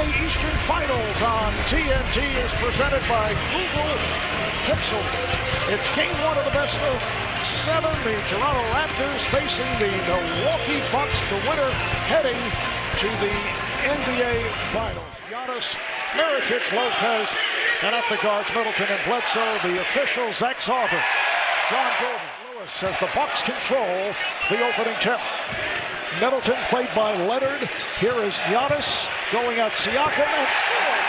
NBA Eastern Finals on TNT is presented by Google Pixel. It's game one of the best of seven. The Toronto Raptors facing the Milwaukee Bucks, the winner heading to the NBA Finals. Giannis, Mirotic, Lopez, and up the guards, Middleton and Bledsoe. The officials, Zach Zarba, John Goble, Lewis as the Bucks control the opening tip. Middleton played by Leonard. Here is Giannis going at Siakam and scoring.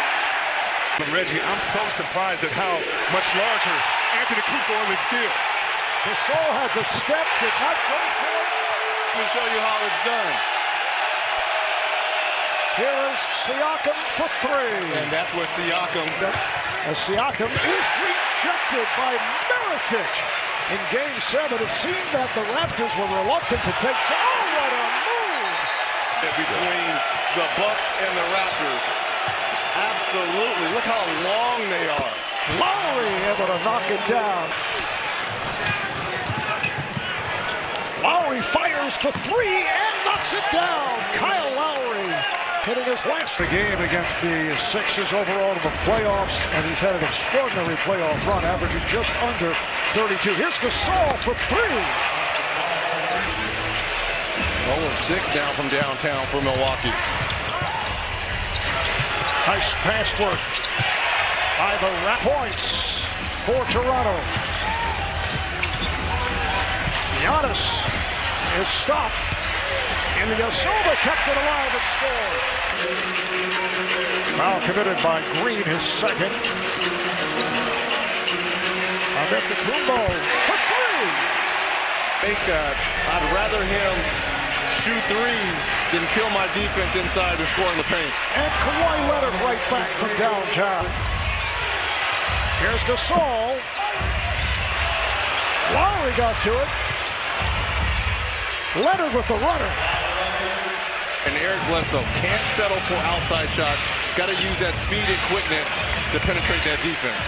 Reggie, I'm so surprised at how much larger Antetokounmpo is still. Gasol had the step, did not go for it. Let me show you how it's done. Here is Siakam for three. And that's what Siakam. As Siakam is rejected by Mirotic. In game seven, it seemed that the Raptors were reluctant to take. Oh, move! Between the Bucks and the Raptors. Absolutely. Look how long they are. Lowry able to knock it down. Lowry fires for three and knocks it down. Kyle Lowry hitting his last game against the Sixers overall in the playoffs, and he's had an extraordinary playoff run, averaging just under 32. Here's Gasol for three. 0-6 down from downtown for Milwaukee. Nice pass work by the Rat points for Toronto. Giannis is stopped. And Ilyasova kept it alive and scored. Foul committed by Green, his second. Antetokounmpo for three. I Think that I'd rather him shoot threes than kill my defense inside and score in the paint. And Kawhi Leonard right back from downtown. Here's Gasol. Lowry got to it. Leonard with the runner. And Eric Bledsoe can't settle for outside shots. Got to use that speed and quickness to penetrate that defense.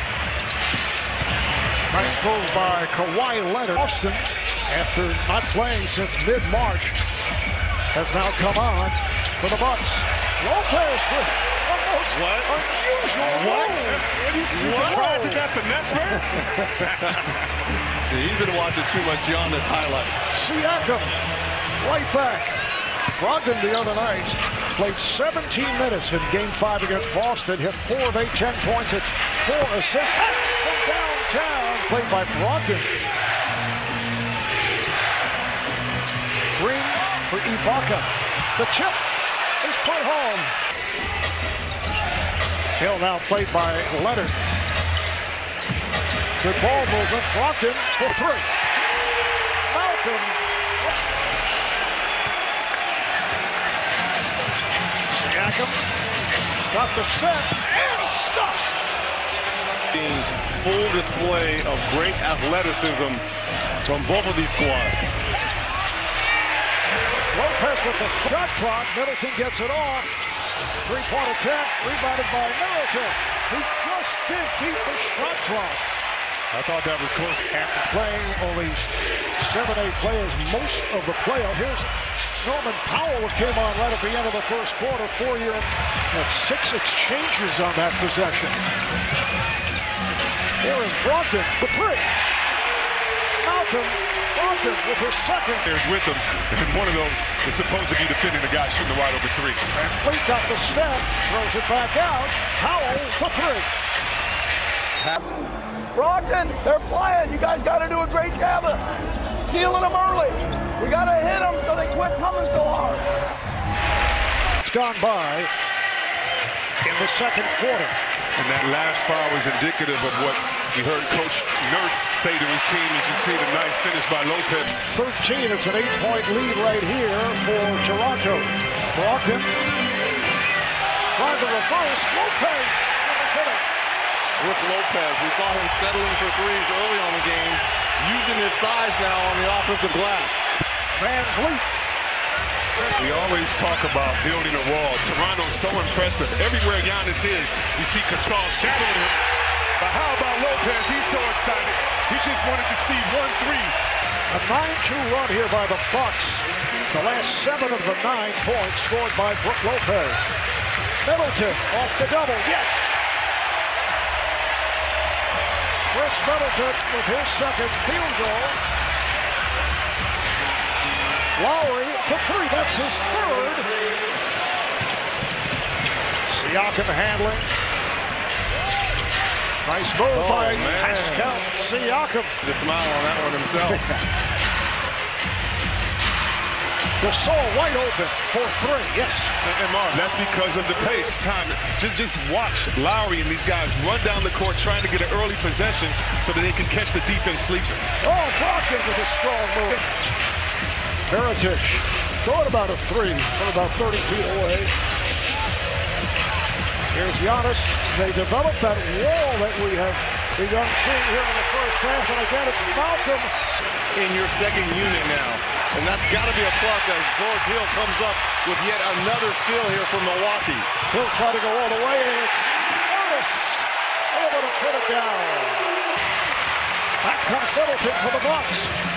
Nice move by Kawhi Leonard. Austin, after not playing since mid-March, has now come on for the Bucks. Lopez with a most What? unusual What? move. You, surprised at that finesse, man? He's been watching too much Giannis highlights. Siakam, right back. Brogdon the other night played 17 minutes in Game 5 against Boston, hit 4 of 8, 10 points, hit 4 assists from downtown, played by Brogdon. For Ibaka. The chip is put home. Hill now played by Leonard. Good ball movement. Brogdon for three. Malcolm Siakam got the step and stuffs. Being full display of great athleticism from both of these squads. With the shot clock. Middleton gets it off. Three-point attempt rebounded by Middleton. He just did beat the shot clock. I thought that was close. After playing only seven, eight players most of the playoff. Here's Norman Powell came on right at the end of the first quarter. Four-year had six exchanges on that possession. Here is Brogdon, the three. Malcolm Brogdon with her second. There's with him, and one of those is supposed to be defending the guy shooting the wide open three. Lee got the step, throws it back out. Powell for three. Brogdon, they're flying. You guys got to do a great job of sealing them early. We got to hit them so they quit coming so hard. It's gone by in the second quarter. And that last foul was indicative of what we heard Coach Nurse say to his team. As you see the nice finish by Lopez. 13. It's an eight-point lead right here for Toronto. Brogdon trying to reverse. Lopez hit it. With Lopez, we saw him settling for threes early on the game, using his size now on the offensive glass. Van Vliet. We always talk about building a wall. Toronto's so impressive. Everywhere Giannis is, you see Gasol shadowing him. But how about Lopez? He's so excited. He just wanted to see one three. A 9-2 run here by the Bucks. The last seven of the nine points scored by Brook Lopez. Middleton off the double. Yes. Khris Middleton with his second field goal. Lowry for three. That's his third. Siakam handling. Nice move Oh, by man. Pascal Siakam. The smile on that one himself. Gasol wide open for three. Yes. And, and Marv, that's because of the pace. It's time. Just, just watch Lowry and these guys run down the court trying to get an early possession so that they can catch the defense sleeping. Oh, Brogdon with a strong move. Heritage going about a three from about 30 feet away. Here's Giannis. They developed that wall that we have begun seeing here in the first half. And again, it's Malcolm. in your second unit now. And that's got to be a plus as George Hill comes up with yet another steal here from Milwaukee. He'll try to go all the way. And it's Giannis able to put it down. Back comes Middleton for the Bucks.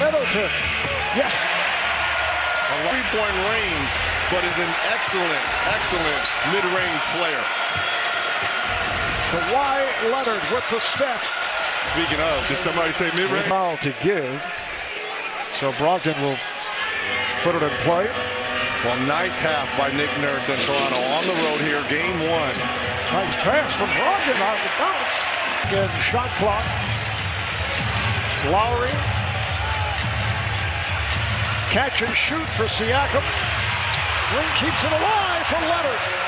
Middleton. Yes. A three-point range, but is an excellent, excellent mid-range player. Kawhi Leonard with the step. Speaking of, Did somebody say mid-range? Foul to give. So Brogdon will put it in play. well, nice half by Nick Nurse and Toronto on the road here, game one. Nice pass from Brogdon on the bounce. Again, shot clock. Lowry. Catch and shoot for Siakam. Green keeps it alive for Leonard.